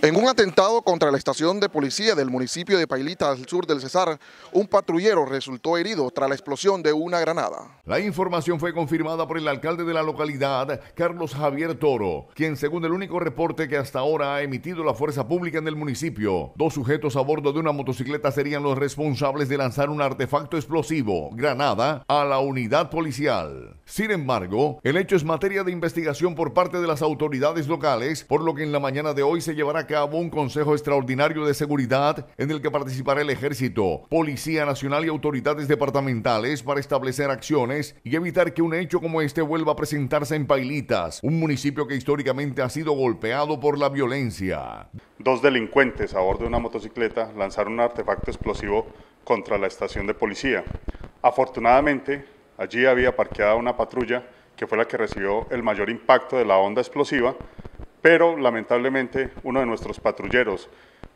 En un atentado contra la estación de policía del municipio de Pailita, al sur del Cesar, un patrullero resultó herido tras la explosión de una granada. La información fue confirmada por el alcalde de la localidad, Carlos Javier Toro, quien según el único reporte que hasta ahora ha emitido la fuerza pública en el municipio, dos sujetos a bordo de una motocicleta serían los responsables de lanzar un artefacto explosivo, granada, a la unidad policial. Sin embargo, el hecho es materia de investigación por parte de las autoridades locales, por lo que en la mañana de hoy se llevará cabo un Consejo Extraordinario de Seguridad en el que participará el Ejército, Policía Nacional y autoridades departamentales para establecer acciones y evitar que un hecho como este vuelva a presentarse en Pailitas, un municipio que históricamente ha sido golpeado por la violencia. Dos delincuentes a bordo de una motocicleta lanzaron un artefacto explosivo contra la estación de policía. Afortunadamente, allí había parqueada una patrulla que fue la que recibió el mayor impacto de la onda explosiva pero lamentablemente uno de nuestros patrulleros,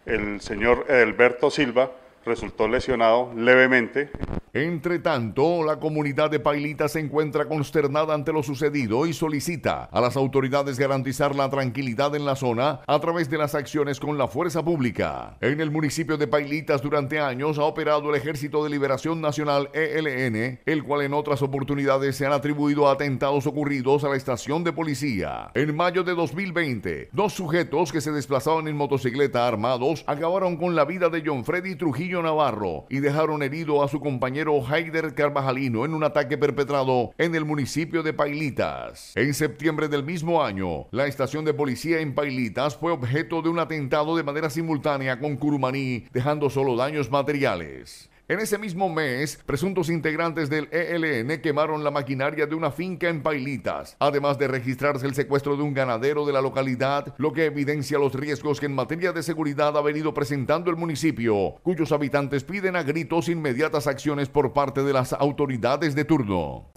el señor Edelberto Silva, resultó lesionado levemente entre tanto, la comunidad de Pailita se encuentra consternada ante lo sucedido y solicita a las autoridades garantizar la tranquilidad en la zona a través de las acciones con la fuerza pública. En el municipio de Pailitas durante años ha operado el Ejército de Liberación Nacional ELN, el cual en otras oportunidades se han atribuido a atentados ocurridos a la estación de policía. En mayo de 2020, dos sujetos que se desplazaban en motocicleta armados acabaron con la vida de John Freddy Trujillo Navarro y dejaron herido a su compañero Haider Carvajalino en un ataque perpetrado en el municipio de Pailitas. En septiembre del mismo año, la estación de policía en Pailitas fue objeto de un atentado de manera simultánea con Curumaní, dejando solo daños materiales. En ese mismo mes, presuntos integrantes del ELN quemaron la maquinaria de una finca en Pailitas, además de registrarse el secuestro de un ganadero de la localidad, lo que evidencia los riesgos que en materia de seguridad ha venido presentando el municipio, cuyos habitantes piden a gritos inmediatas acciones por parte de las autoridades de turno.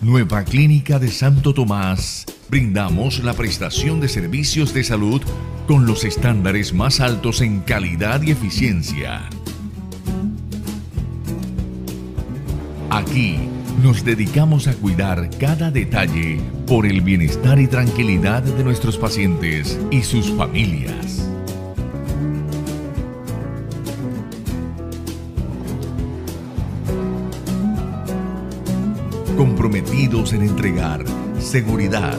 Nueva Clínica de Santo Tomás. Brindamos la prestación de servicios de salud con los estándares más altos en calidad y eficiencia. Aquí nos dedicamos a cuidar cada detalle por el bienestar y tranquilidad de nuestros pacientes y sus familias. Comprometidos en entregar seguridad,